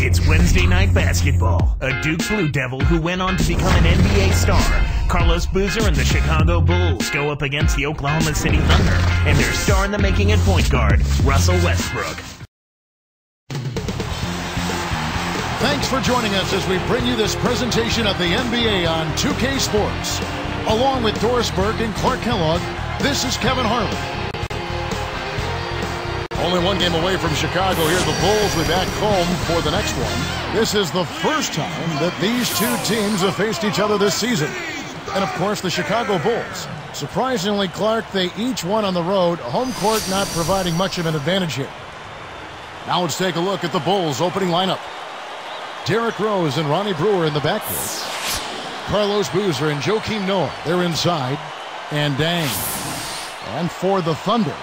It's Wednesday night basketball. A Duke Blue Devil who went on to become an NBA star. Carlos Boozer and the Chicago Bulls go up against the Oklahoma City Thunder and their star in the making at point guard, Russell Westbrook. Thanks for joining us as we bring you this presentation of the NBA on 2K Sports. Along with Doris Burke and Clark Kellogg, this is Kevin Harlan. Only one game away from Chicago here. The Bulls will be back home for the next one. This is the first time that these two teams have faced each other this season. And of course, the Chicago Bulls. Surprisingly, Clark, they each won on the road. Home court not providing much of an advantage here. Now let's take a look at the Bulls opening lineup. Derrick Rose and Ronnie Brewer in the backcourt. Carlos Boozer and Joakim Noah, they're inside. And Deng. And for the Thunder,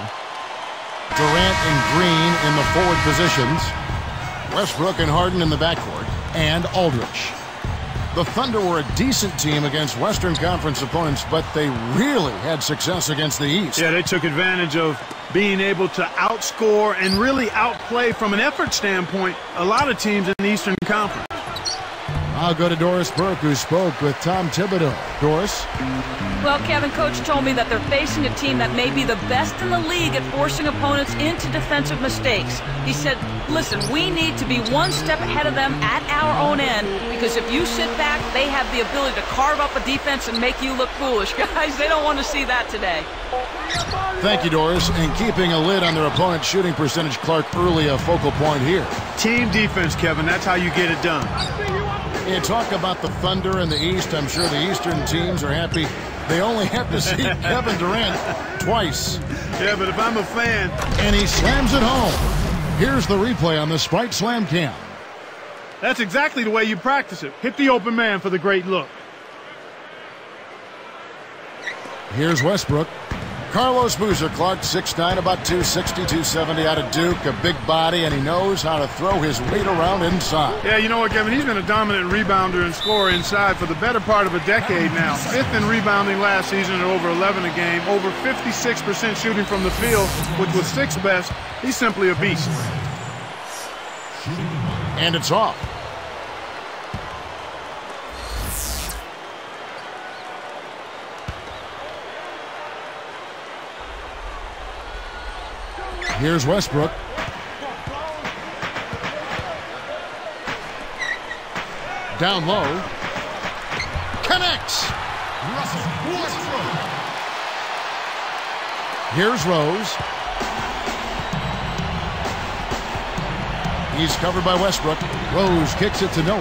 Durant and Green in the forward positions. Westbrook and Harden in the backcourt. And Aldrich. The Thunder were a decent team against Western Conference opponents, but they really had success against the East. Yeah, they took advantage of being able to outscore and really outplay from an effort standpoint a lot of teams in the Eastern Conference. I'll go to Doris Burke, who spoke with Tom Thibodeau. Doris? Well, Kevin, Coach told me that they're facing a team that may be the best in the league at forcing opponents into defensive mistakes. He said, listen, we need to be one step ahead of them at our own end, because if you sit back, they have the ability to carve up a defense and make you look foolish. Guys, they don't want to see that today. Thank you, Doris. And keeping a lid on their opponent's shooting percentage, Clark early a focal point here. Team defense, Kevin. That's how you get it done. You talk about the Thunder in the East. I'm sure the Eastern teams are happy. They only have to see Kevin Durant twice. Yeah, but if I'm a fan. And he slams it home. Here's the replay on the Sprite Slam Cam. That's exactly the way you practice it. Hit the open man for the great look. Here's Westbrook. Carlos Boozer, Clark, 6'9", about 260, 270 out of Duke, a big body, and he knows how to throw his weight around inside. Yeah, you know what, Kevin? He's been a dominant rebounder and scorer inside for the better part of a decade now. Fifth in rebounding last season at over 11 a game, over 56% shooting from the field, which was sixth best. He's simply a beast. And it's off. Here's Westbrook. Down low. Connects. Russell Westbrook. Here's Rose. He's covered by Westbrook. Rose kicks it to Noah.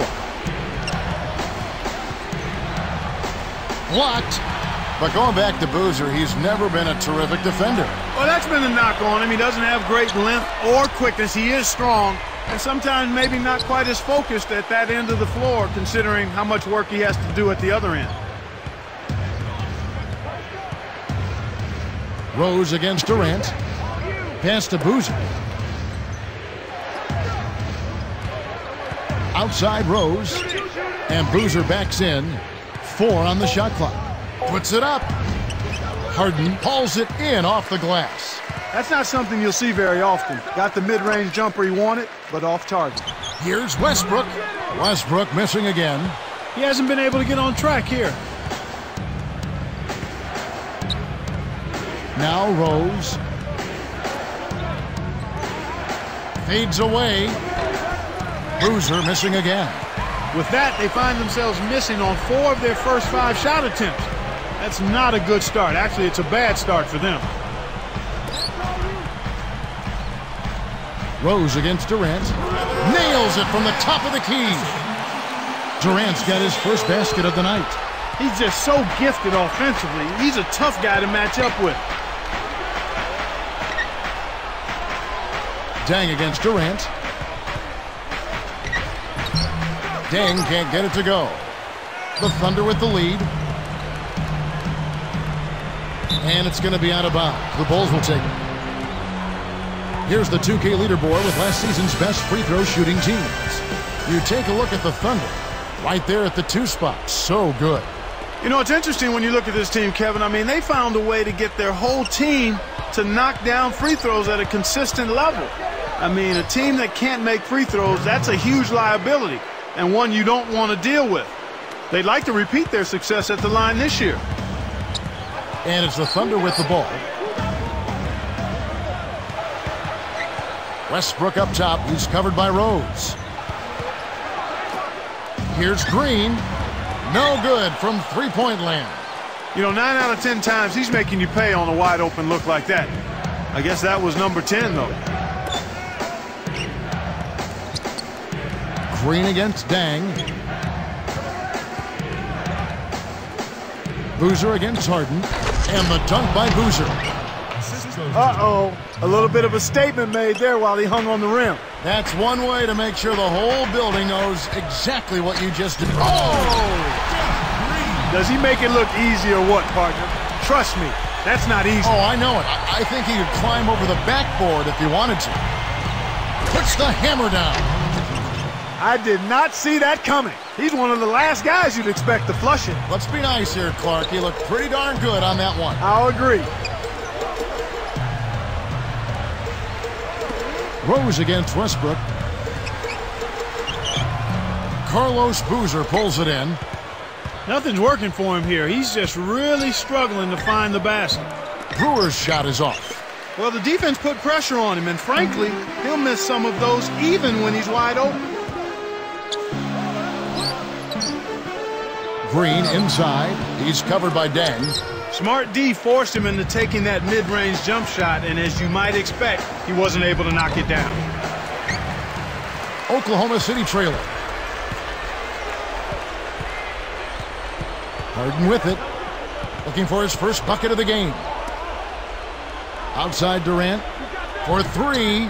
Blocked. But going back to Boozer, he's never been a terrific defender. Well, that's been a knock on him. He doesn't have great length or quickness. He is strong, and sometimes maybe not quite as focused at that end of the floor, considering how much work he has to do at the other end. Rose against Durant. Pass to Boozer. Outside Rose. And Boozer backs in. Four on the shot clock. Puts it up. Harden hauls it in off the glass. That's not something you'll see very often. Got the mid-range jumper he wanted, but off target. Here's Westbrook. Westbrook missing again. He hasn't been able to get on track here. Now Rose. Fades away. Boozer missing again. With that, they find themselves missing on four of their first five shot attempts. That's not a good start. Actually, it's a bad start for them. Rose against Durant. Nails it from the top of the key. Durant's got his first basket of the night. He's just so gifted offensively. He's a tough guy to match up with. Deng against Durant. Deng can't get it to go. The Thunder with the lead. And it's going to be out of bounds. The Bulls will take it. Here's the 2K leaderboard with last season's best free throw shooting teams. You take a look at the Thunder. Right there at the two spot. So good. You know, it's interesting when you look at this team, Kevin. I mean, they found a way to get their whole team to knock down free throws at a consistent level. I mean, a team that can't make free throws, that's a huge liability and one you don't want to deal with. They'd like to repeat their success at the line this year. And it's the Thunder with the ball. Westbrook up top. He's covered by Rose. Here's Green. No good from three-point land. You know, nine out of ten times he's making you pay on a wide open look like that. I guess that was number 10, though. Green against Deng. Boozer against Harden. And the dunk by Boozer. Uh-oh. A little bit of a statement made there while he hung on the rim. That's one way to make sure the whole building knows exactly what you just did. Oh! Does he make it look easy or what, partner? Trust me, that's not easy. Oh, I know it. I, I think he could climb over the backboard if he wanted to. Puts the hammer down. I did not see that coming. He's one of the last guys you'd expect to flush it. Let's be nice here, Clark. He looked pretty darn good on that one. I'll agree. Rose against Westbrook. Carlos Boozer pulls it in. Nothing's working for him here. He's just really struggling to find the basket. Brewer's shot is off. Well, the defense put pressure on him, and frankly, he'll miss some of those even when he's wide open. Green inside. He's covered by Deng. Smart D forced him into taking that mid-range jump shot, and as you might expect, he wasn't able to knock it down. Oklahoma City trailer. Harden with it. Looking for his first bucket of the game. Outside Durant for three.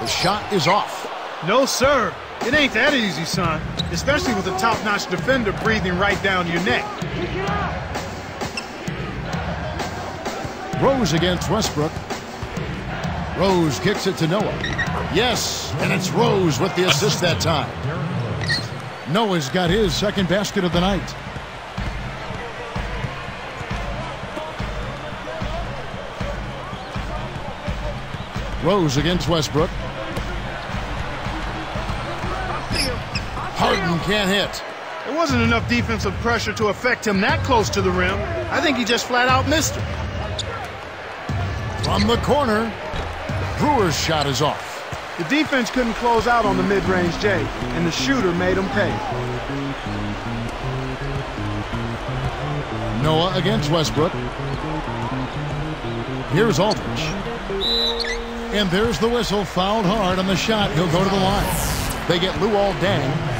The shot is off. No, sir. It ain't that easy, son. Especially with a top-notch defender breathing right down your neck. Rose against Westbrook. Rose kicks it to Noah. Yes, and it's Rose with the assist that time. Noah's got his second basket of the night. Rose against Westbrook. Harden can't hit. There wasn't enough defensive pressure to affect him that close to the rim. I think he just flat out missed it. From the corner, Brewer's shot is off. The defense couldn't close out on the mid-range J, and the shooter made him pay. Noah against Westbrook. Here's Aldrich. And there's the whistle, fouled hard on the shot. He'll go to the line. They get Luol Deng.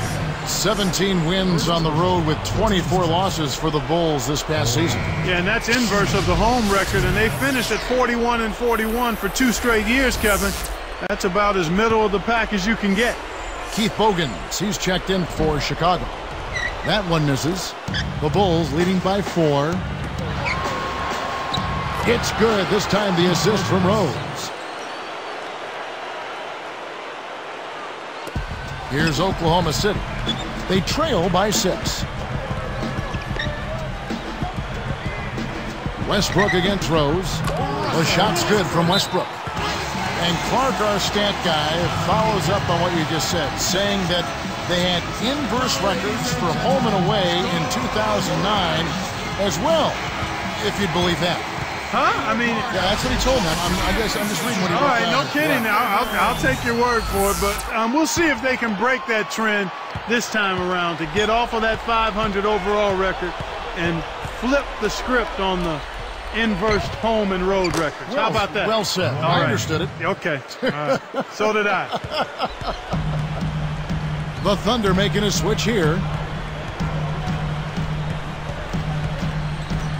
17 wins on the road with 24 losses for the Bulls this past season. Yeah, and that's inverse of the home record, and they finished at 41 and 41 for two straight years, Kevin. That's about as middle of the pack as you can get. Keith Bogans, he's checked in for Chicago. That one misses. The Bulls leading by four. It's good. This time the assist from Rose. Here's Oklahoma City. They trail by six. Westbrook against Rose. The shot's good from Westbrook. And Clark, our stat guy, follows up on what you just said, saying that they had inverse records for home and away in 2009 as well, if you'd believe that. Huh? I mean, Yeah, that's what he told me. I'm, I'm, just, I'm just reading what he all right, no kidding. Yeah. I'll, I'll, I'll take your word for it, but um, we'll see if they can break that trend this time around to get off of that 500 overall record and flip the script on the inverse home and road records. How about that? Well said. All I right. understood it. Okay. Right. so did I. The Thunder making a switch here.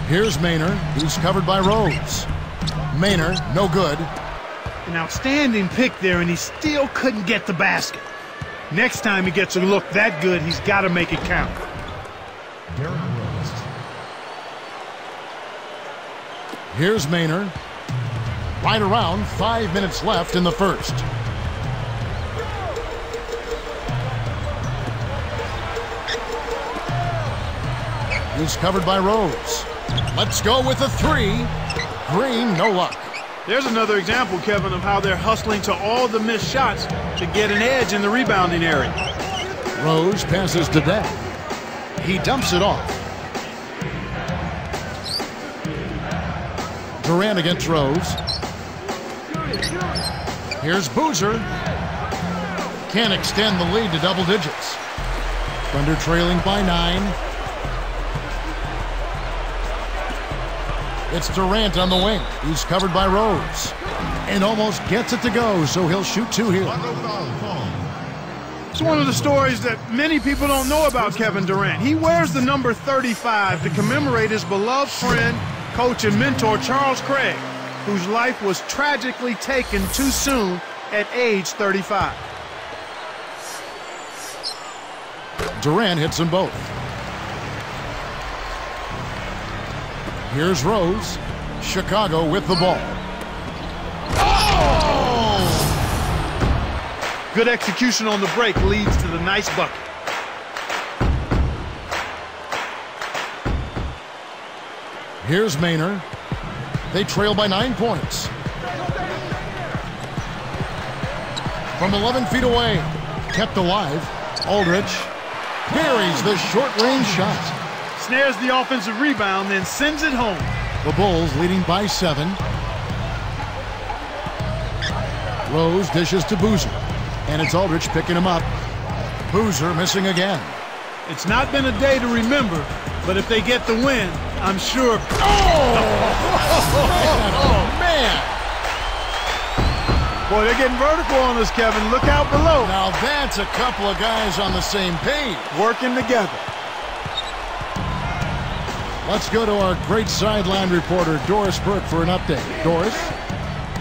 Here's Maynor. He's covered by Rose. Maynor, no good. An outstanding pick there, and he still couldn't get the basket. Next time he gets a look that good, he's got to make it count. Here's Maynor. Right around five minutes left in the first. He's covered by Rose. Let's go with a three. Green, no luck. There's another example, Kevin, of how they're hustling to all the missed shots to get an edge in the rebounding area. Rose passes to Deng. He dumps it off. Durant against Rose. Here's Boozer. Can't extend the lead to double digits. Thunder trailing by nine. It's Durant on the wing. He's covered by Rose. And almost gets it to go, so he'll shoot two here. It's one of the stories that many people don't know about Kevin Durant. He wears the number 35 to commemorate his beloved friend, coach, and mentor, Charles Craig, whose life was tragically taken too soon at age 35. Durant hits them both. Here's Rose. Chicago with the ball. Oh! Good execution on the break leads to the nice bucket. Here's Maynor. They trail by nine points. From 11 feet away, kept alive, Aldrich buries the short-range shot snares the offensive rebound, then sends it home. The Bulls leading by seven. Rose dishes to Boozer, and it's Aldrich picking him up. Boozer missing again. It's not been a day to remember, but if they get the win, I'm sure. Oh, man. Oh, man. Boy, they're getting vertical on us, Kevin. Look out below. Now that's a couple of guys on the same page. Working together. Let's go to our great sideline reporter, Doris Burke, for an update. Doris?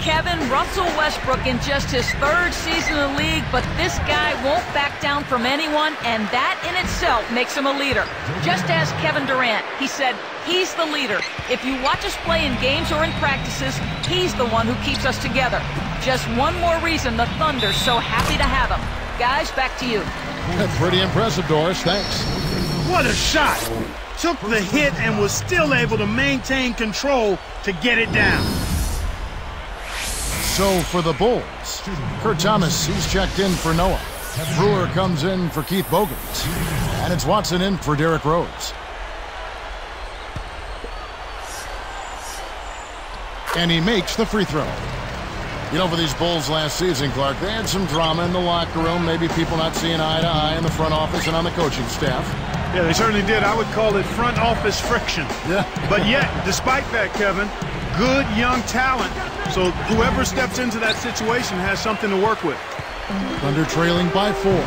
Kevin, Russell Westbrook in just his third season in the league, but this guy won't back down from anyone, and that in itself makes him a leader. Just as Kevin Durant, he said, he's the leader. If you watch us play in games or in practices, he's the one who keeps us together. Just one more reason the Thunder's so happy to have him. Guys, back to you. That's pretty impressive, Doris. Thanks. What a shot! Took the hit and was still able to maintain control to get it down. So for the Bulls, Kurt Thomas, he's checked in for Noah. Brewer comes in for Keith Bogans. And it's Watson in for Derrick Rose. And he makes the free throw. You know, for these Bulls last season, Clark, they had some drama in the locker room, maybe people not seeing eye to eye in the front office and on the coaching staff. Yeah, they certainly did. I would call it front office friction. Yeah. but yet, despite that, Kevin, good young talent. So whoever steps into that situation has something to work with. Thunder trailing by four.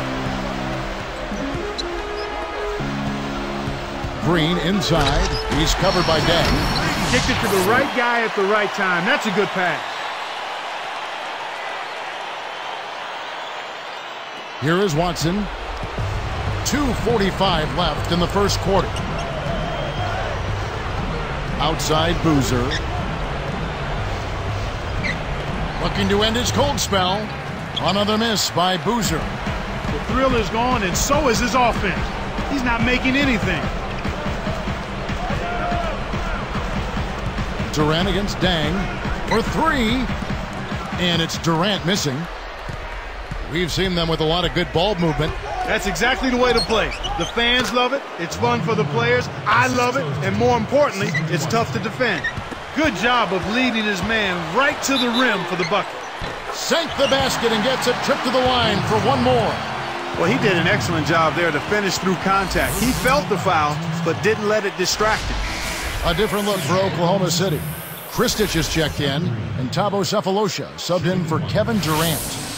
Green inside. He's covered by Deng. Kicked it to the right guy at the right time. That's a good pass. Here is Watson. 2.45 left in the first quarter. Outside Boozer. Looking to end his cold spell. Another miss by Boozer. The thrill is gone, and so is his offense. He's not making anything. Durant against Deng for three. And it's Durant missing. We've seen them with a lot of good ball movement. That's exactly the way to play. The fans love it. It's fun for the players. I love it. And more importantly, it's tough to defend. Good job of leading his man right to the rim for the bucket. Sank the basket and gets a trip to the line for one more. Well, he did an excellent job there to finish through contact. He felt the foul, but didn't let it distract him. A different look for Oklahoma City. Krstic is checked in, and Thabo Sefolosha subbed in for Kevin Durant.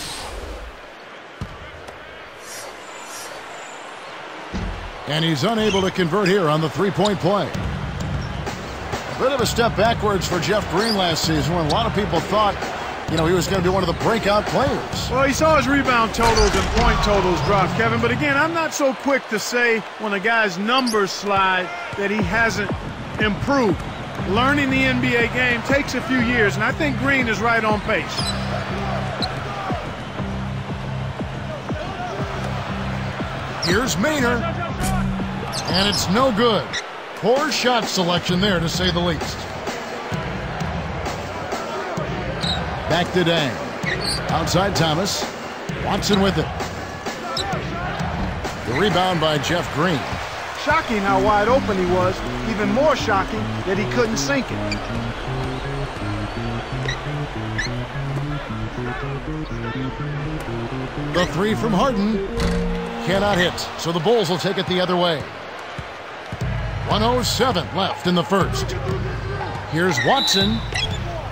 And he's unable to convert here on the three-point play. A bit of a step backwards for Jeff Green last season when a lot of people thought, you know, he was going to be one of the breakout players. Well, he saw his rebound totals and point totals drop, Kevin. But again, I'm not so quick to say when a guy's numbers slide that he hasn't improved. Learning the NBA game takes a few years, and I think Green is right on pace. Here's Maynor. And it's no good. Poor shot selection there, to say the least. Back to Deng. Outside Thomas. Watson with it. The rebound by Jeff Green. Shocking how wide open he was. Even more shocking that he couldn't sink it. The three from Harden cannot hit, so the Bulls will take it the other way. 107 left in the first. Here's Watson,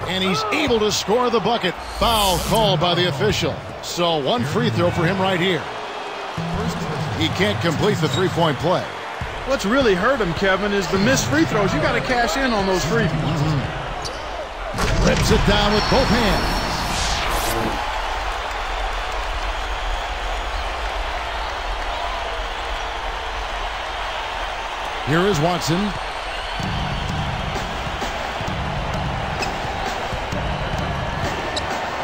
and he's able to score the bucket. Foul called by the official. So one free throw for him right here. He can't complete the three-point play. What's really hurt him, Kevin, is the missed free throws. You got to cash in on those freebies. Mm-hmm. Rips it down with both hands. Here is Watson.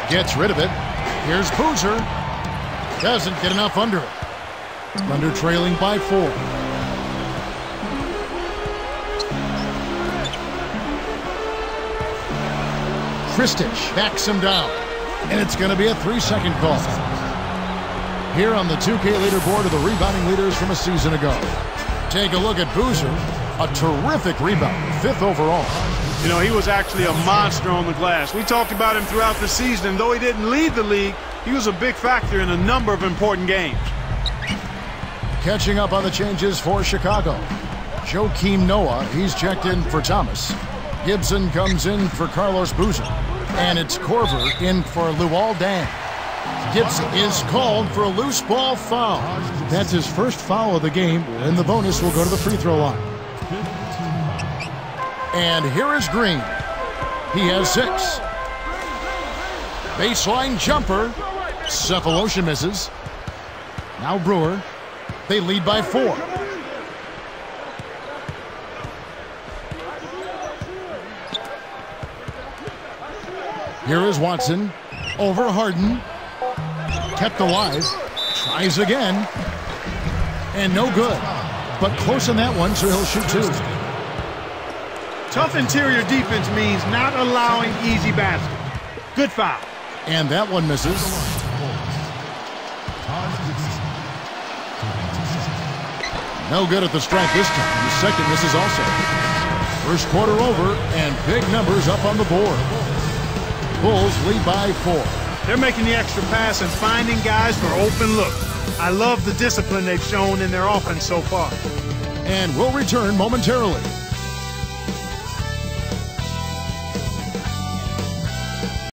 Gets rid of it. Here's Boozer. Doesn't get enough under it. Thunder trailing by four. Krstic backs him down. And it's going to be a three-second call. Here on the 2K leaderboard are the rebounding leaders from a season ago. Take a look at Boozer. A terrific rebound, fifth overall. You know, he was actually a monster on the glass. We talked about him throughout the season, and though he didn't lead the league, he was a big factor in a number of important games. Catching up on the changes for Chicago. Joakim Noah, he's checked in for Thomas. Gibson comes in for Carlos Boozer. And it's Korver in for Luol Deng. Gibson is called for a loose ball foul. That's his first foul of the game, and the bonus will go to the free throw line. And here is Green. He has six. Baseline jumper. Sefolosha misses. Now Brewer. They lead by four. Here is Watson. Over Harden. Kept alive. Tries again. And no good. But close on that one, so he'll shoot two. Tough interior defense means not allowing easy baskets. Good foul. And that one misses. No good at the stripe this time. The second misses also. First quarter over, and big numbers up on the board. Bulls lead by four. They're making the extra pass and finding guys for open look. I love the discipline they've shown in their offense so far. And we'll return momentarily.